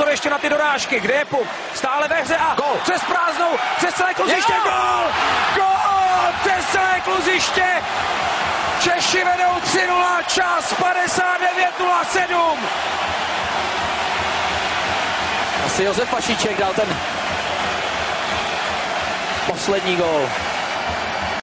prostor ještě na ty dorážky, kde je puk, stále ve hře a Gol. přes prázdnou, přes celé kluziště, Jo! gol! Gol! Přes celé kluziště! Češi vedou 3-0, čas 59-07. Asi Josef Pašíček dal ten poslední gol.